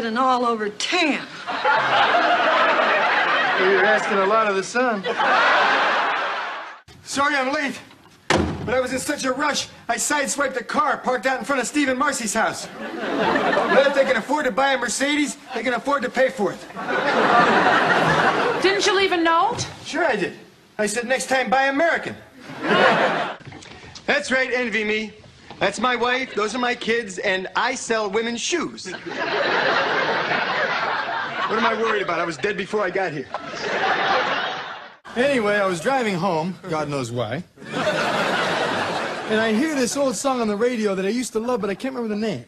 get an all over tan. Well, you're asking a lot of the sun. Sorry I'm late, but I was in such a rush, I sideswiped a car parked out in front of Steve and Marcy's house. But if they can afford to buy a Mercedes, they can afford to pay for it. Didn't you leave a note? Sure I did. I said next time buy American. That's right, envy me. That's my wife, those are my kids, and I sell women's shoes. What am I worried about? I was dead before I got here. Anyway, I was driving home, God knows why. And I hear this old song on the radio that I used to love, but I can't remember the name.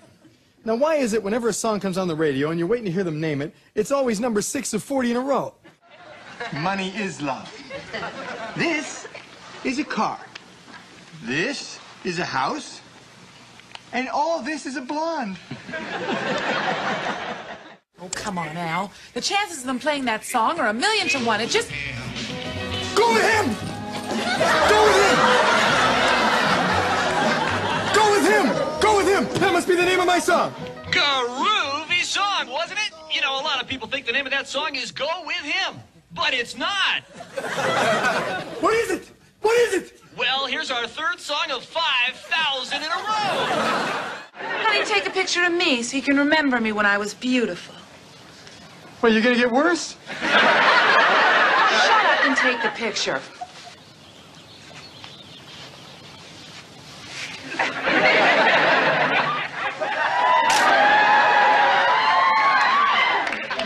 Now, why is it whenever a song comes on the radio and you're waiting to hear them name it, it's always number six of 40 in a row? Money is love. This is a car. This is a house. And all this is a blonde. Oh, come on, Al. The chances of them playing that song are a million to one. It just. Go with him! Go with him! Go with him! Go with him! That must be the name of my song. Groovy song, wasn't it? You know, a lot of people think the name of that song is Go With Him, but it's not. What is it? What is it? Well, here's our third song of 5,000 in a row. Honey, take a picture of me so you can remember me when I was beautiful. Well, you're gonna get worse? Shut up and take the picture.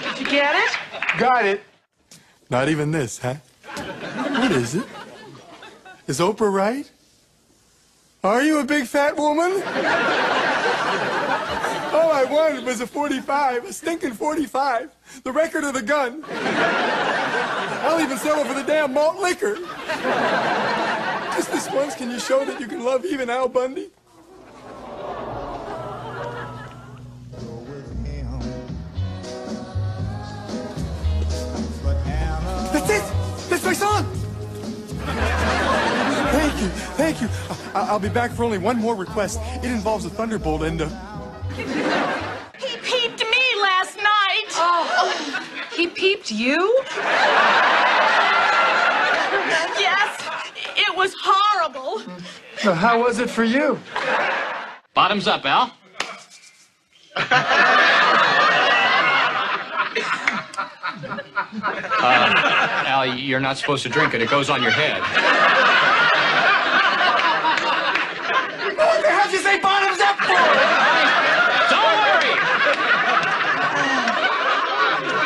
Did you get it? Got it. Not even this, huh? What is it? Is Oprah right? Are you a big fat woman? All I wanted was a 45, a stinking 45, the record of the gun. I'll even it for the damn malt liquor. Just this once, can you show that you can love even Al Bundy? That's it! That's my song! Thank you. I- I'll be back for only one more request. It involves a thunderbolt and, uh, He peeped me last night. Oh, he peeped you? Yes, it was horrible. so how was it for you? Bottoms up, Al. Uh, Al, you're not supposed to drink it. It goes on your head. What the hell did you say bottoms up for? Don't worry.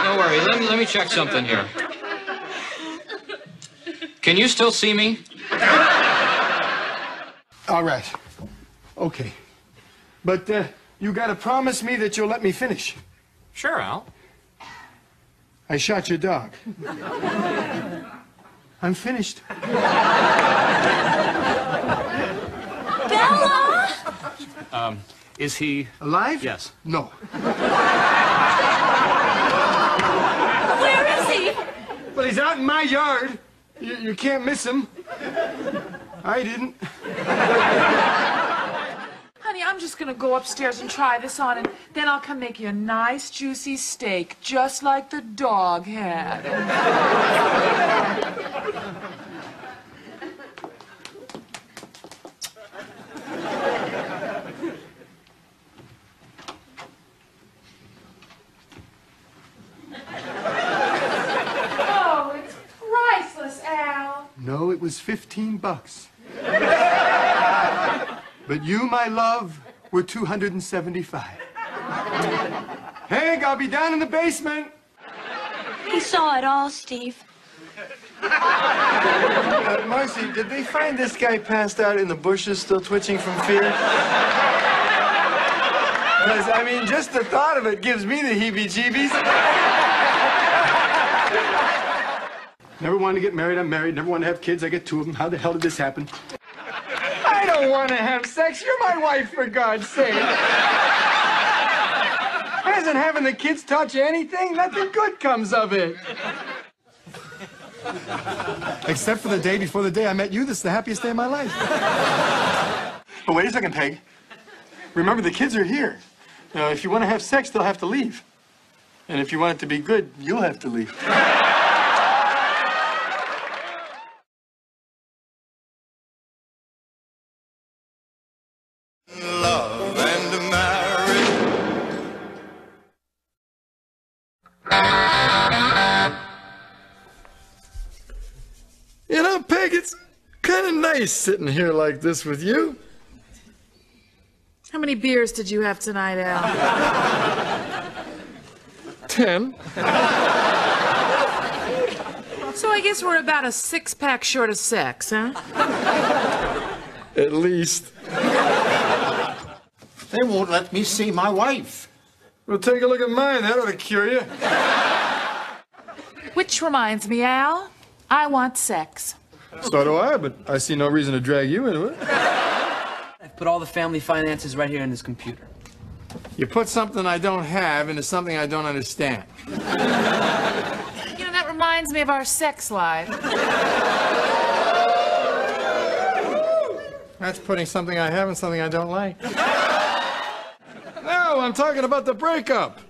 Don't worry. Let me, let me check something here. Can you still see me? All right. Okay. But uh, you gotta promise me that you'll let me finish. Sure, Al. I shot your dog. I'm finished. Bella? Is he? Alive? Yes. No. Where is he? But he's out in my yard. You, you can't miss him. I didn't. Honey, I'm just gonna go upstairs and try this on, and then I'll come make you a nice, juicy steak, just like the dog had. oh, it's priceless, Al. No, it was 15 bucks. but you, my love, were 275. Hank, I'll be down in the basement. He saw it all, Steve. Uh, Marcy, did they find this guy passed out in the bushes, still twitching from fear? Because, I mean, just the thought of it gives me the heebie-jeebies. Never wanted to get married, I'm married. Never wanted to have kids, I get two of them. How the hell did this happen? I don't want to have sex. You're my wife, for God's sake. Hasn't having the kids taught you anything? Nothing good comes of it. Except for the day before the day I met you, this is the happiest day of my life. But wait a second, Peg. Remember, the kids are here. Now, if you want to have sex, they'll have to leave. And if you want it to be good, you'll have to leave. Kind nice sitting here like this with you. How many beers did you have tonight, Al? Ten. So I guess we're about a six pack short of sex, huh? At least. They won't let me see my wife. Well, take a look at mine. That ought to cure you. Which reminds me, Al, I want sex. So do I, but I see no reason to drag you into it. I've put all the family finances right here in this computer. You put something I don't have into something I don't understand. You know, that reminds me of our sex life. That's putting something I have in something I don't like. No, I'm talking about the breakup.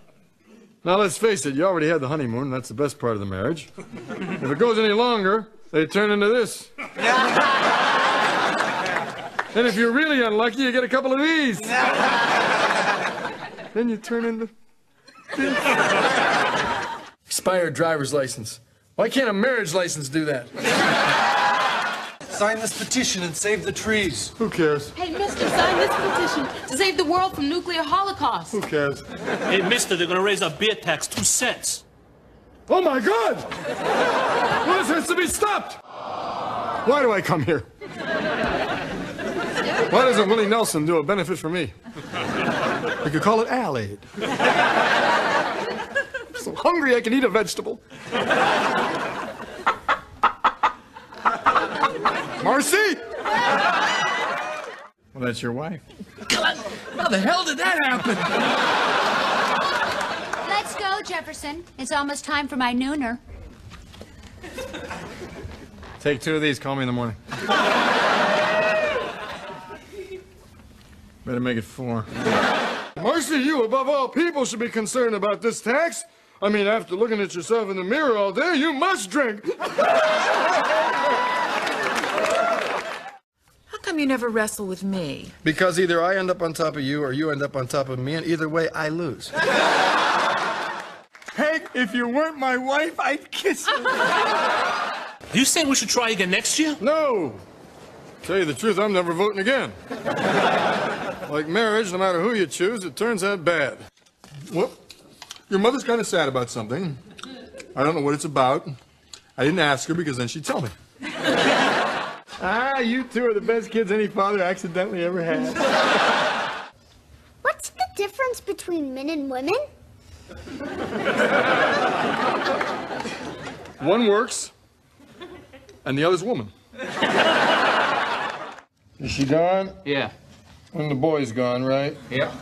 Now, let's face it, you already had the honeymoon. That's the best part of the marriage. If it goes any longer, they turn into this. and if you're really unlucky, you get a couple of these. then you turn into this. Expired driver's license. Why can't a marriage license do that? Sign this petition and save the trees. Who cares? Hey, mister, sign this petition to save the world from nuclear holocaust. Who cares? Hey, mister, they're gonna raise our beer tax two cents. Oh my God! Well, this has to be stopped! Why do I come here? Why doesn't Willie Nelson do a benefit for me? We could call it Al Aid. I'm so hungry I can eat a vegetable. Marcy! Well, that's your wife. How the hell did that happen? Let's go, Jefferson. It's almost time for my nooner. Take two of these. Call me in the morning. Better make it four. Marcy, you above all people should be concerned about this tax. I mean, after looking at yourself in the mirror all day, you must drink. How come you never wrestle with me? Because either I end up on top of you or you end up on top of me, and either way, I lose. Peg, if you weren't my wife, I'd kiss you. Do you say we should try again next year? No! Tell you the truth, I'm never voting again. like marriage, no matter who you choose, it turns out bad. Well, your mother's kind of sad about something. I don't know what it's about. I didn't ask her because then she'd tell me. ah, you two are the best kids any father accidentally ever had. What's the difference between men and women? One works, and the other's woman. Is she gone? Yeah. And the boy's gone, right? Yeah.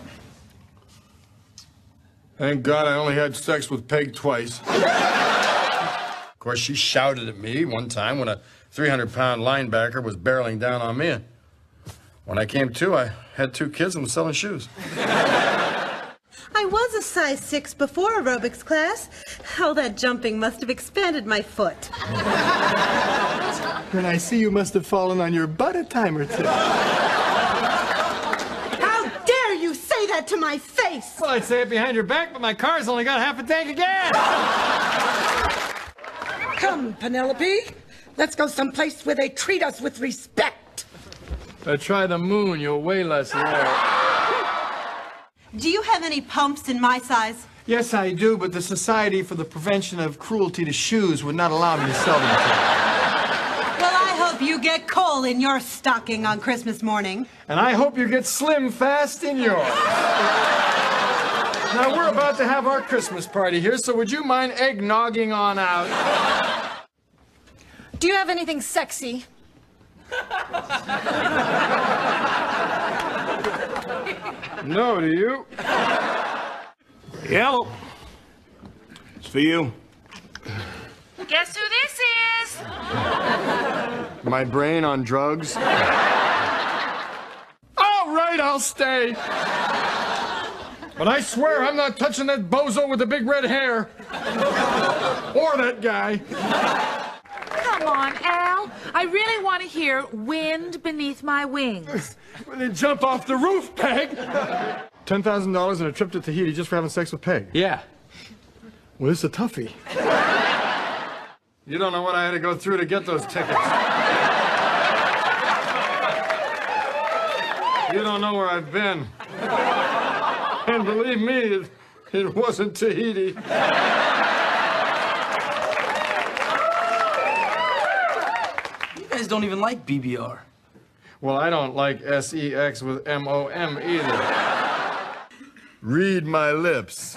Thank God I only had sex with Peg twice. of course, she shouted at me one time when a 300 pound linebacker was barreling down on me. When I came to, I had two kids and was selling shoes. I was a size six before aerobics class. All that jumping must have expanded my foot. And I see you must have fallen on your butt a time or two. How dare you say that to my face? Well, I'd say it behind your back, but my car's only got half a tank of gas. Come, Penelope. Let's go someplace where they treat us with respect. I try the moon, you'll weigh less there. Do you have any pumps in my size? Yes, I do, but the Society for the Prevention of Cruelty to Shoes would not allow me to sell them to you. Well, I hope you get coal in your stocking on Christmas morning. And I hope you get slim fast in yours. now, we're about to have our Christmas party here, so would you mind eggnogging on out? Do you have anything sexy? No, do you? Yellow. It's for you. Guess who this is? My brain on drugs? All right! right, I'll stay. But I swear I'm not touching that bozo with the big red hair. or that guy. Come on, Al. I really want to hear Wind Beneath My Wings. Well, then jump off the roof, Peg. $10,000 and a trip to Tahiti just for having sex with Peg. Yeah. Well, this is a toughie. You don't know what I had to go through to get those tickets. You don't know where I've been. And believe me, it, it wasn't Tahiti. Guys don't even like BBR. Well, I don't like S-E-X with M-O-M either. Read my lips.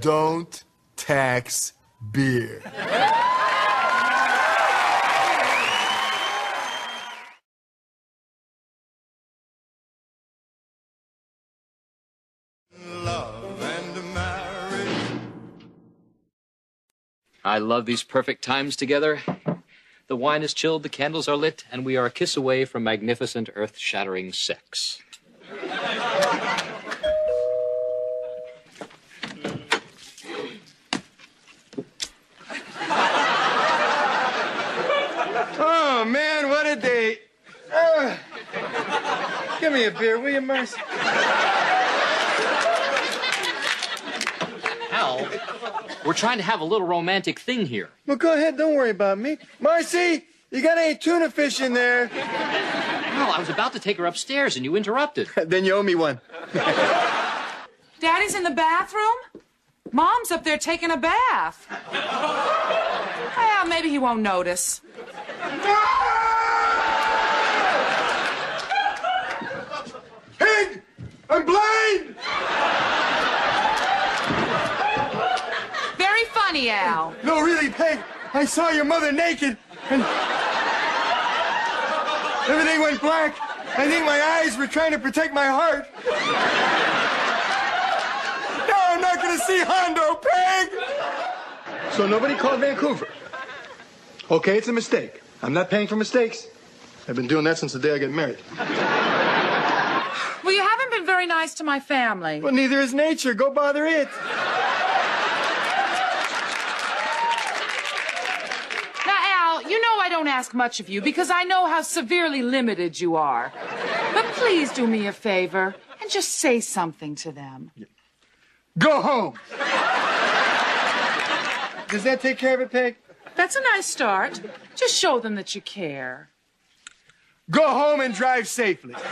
Don't tax beer. I love these perfect times together. The wine is chilled, the candles are lit, and we are a kiss away from magnificent, earth shattering sex. Oh, man, what a date. Uh, give me a beer, will you, Marcy? We're trying to have a little romantic thing here. Well, go ahead, don't worry about me. Marcy, you got any tuna fish in there? Al, I was about to take her upstairs and you interrupted. then you owe me one. Daddy's in the bathroom? Mom's up there taking a bath. Well, maybe he won't notice. Peg! I'm blind! Very funny, Al. No, really, Peg. I saw your mother naked, and everything went black. I think my eyes were trying to protect my heart. Now I'm not gonna see Hondo, Peg! So nobody called Vancouver. Okay, it's a mistake. I'm not paying for mistakes. I've been doing that since the day I got married. Well, you haven't been very nice to my family. Well, neither is nature. Go bother it. Now, Al, you know I don't ask much of you because I know how severely limited you are. But please do me a favor and just say something to them. Go home. Does that take care of it, Peg? That's a nice start. Just show them that you care. Go home and drive safely. Here.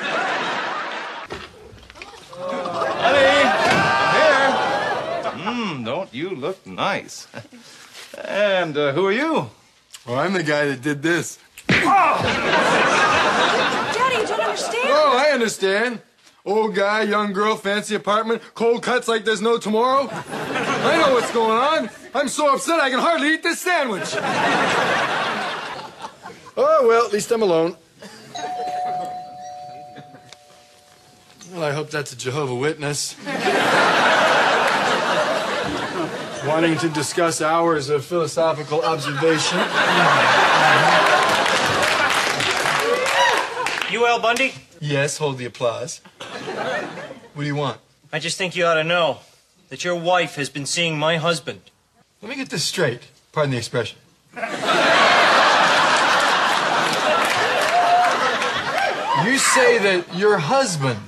Mmm, don't you look nice? and uh, who are you? Well, I'm the guy that did this. Oh! Daddy, you don't understand. Oh, I understand. Old guy, young girl, fancy apartment, cold cuts like there's no tomorrow. I know what's going on. I'm so upset I can hardly eat this sandwich. Oh, well, at least I'm alone. Well, I hope that's a Jehovah Witness. Wanting to discuss hours of philosophical observation. You Al Bundy? Yes, hold the applause. What do you want? I just think you ought to know that your wife has been seeing my husband. Let me get this straight. Pardon the expression. You say that your husband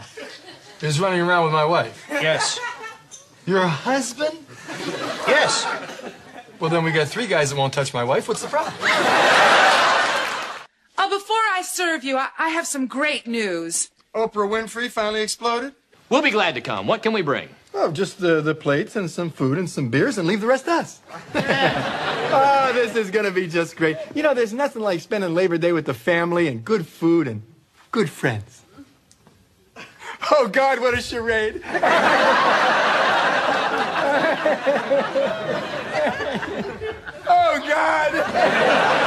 is running around with my wife. Yes. Your husband? Yes. Well, then we got three guys that won't touch my wife. What's the problem? Oh, before I serve you, I, I have some great news. Oprah Winfrey finally exploded? We'll be glad to come. What can we bring? Oh, just the, the plates and some food and some beers and leave the rest to us. oh, this is going to be just great. You know, there's nothing like spending Labor Day with the family and good food and good friends. Oh, God, what a charade. oh, God.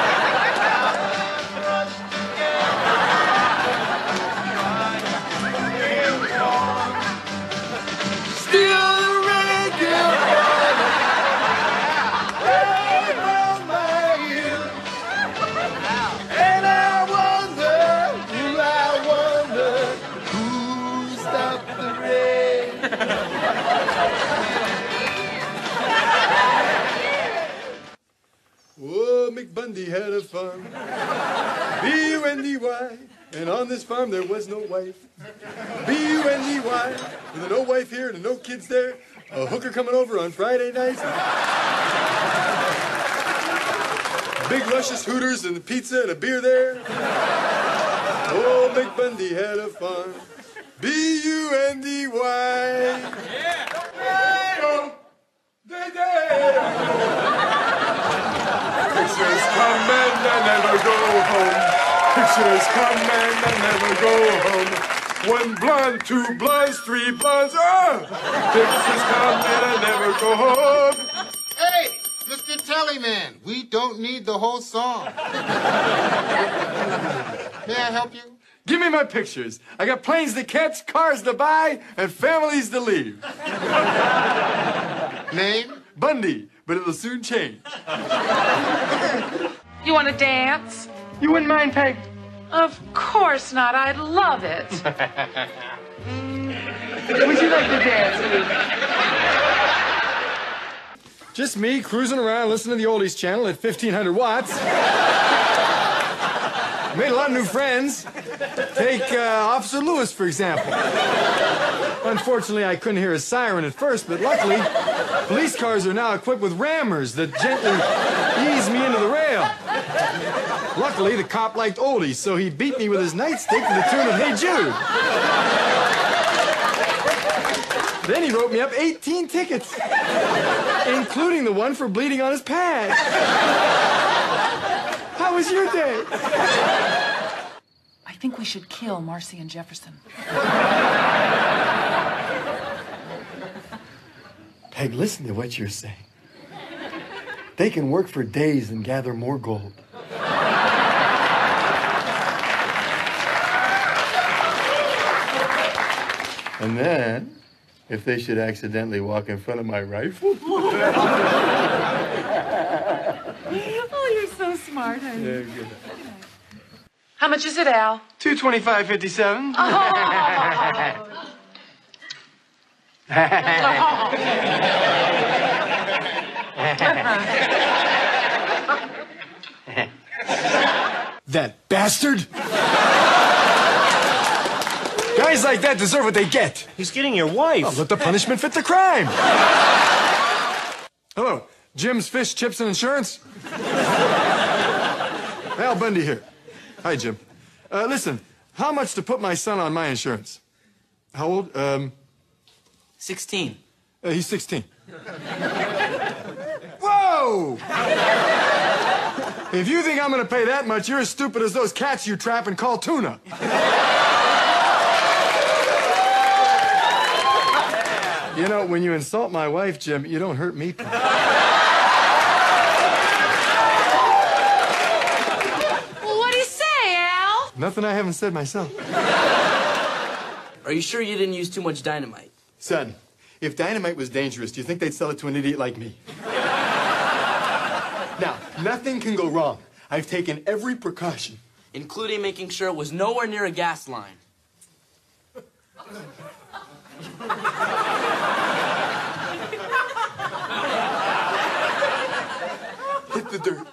A hooker coming over on Friday nights. Big luscious hooters and pizza and a beer there. Oh, Mick Bundy had a farm. B-U-N-D-Y. Yeah. Pictures come and I never go home. Pictures come and I never go home. One blonde, two blondes, three blondes. Ah! Pictures come and I never go home. Hey, Mr. Tallyman, we don't need the whole song. May I help you? Give me my pictures. I got planes to catch, cars to buy, and families to leave. Name? Bundy, but it'll soon change. You want to dance? You wouldn't mind, Peg? Of course not. I'd love it. Would you like to dance Just me cruising around listening to the oldies channel at 1500 watts. Made a lot of new friends. Take uh, Officer Lewis, for example. Unfortunately, I couldn't hear his siren at first, but luckily, police cars are now equipped with rammers that gently ease me into the rail. Luckily, the cop liked oldies, so he beat me with his nightstick to the tune of Hey Jude. Then he wrote me up 18 tickets, including the one for bleeding on his pad. How was your day? I think we should kill Marcy and Jefferson. Peg, listen to what you're saying. They can work for days and gather more gold. And then, if they should accidentally walk in front of my rifle. Oh, you're so smart, honey. Yeah, good. How much is it, Al? 225.57. that bastard! Guys like that deserve what they get. He's getting your wife. Oh, let the punishment fit the crime. Hello, Jim's Fish, Chips, and Insurance. Al Bundy here. Hi, Jim. Uh, listen, how much to put my son on my insurance? How old? Um, 16. uh, he's 16. Whoa! If you think I'm gonna pay that much, you're as stupid as those cats you trap and call tuna. You know, when you insult my wife, Jim, you don't hurt me. Well, what do you say, Al? Nothing I haven't said myself. Are you sure you didn't use too much dynamite? Son, if dynamite was dangerous, do you think they'd sell it to an idiot like me? Now, nothing can go wrong. I've taken every precaution. Including making sure it was nowhere near a gas line. Hit the dirt.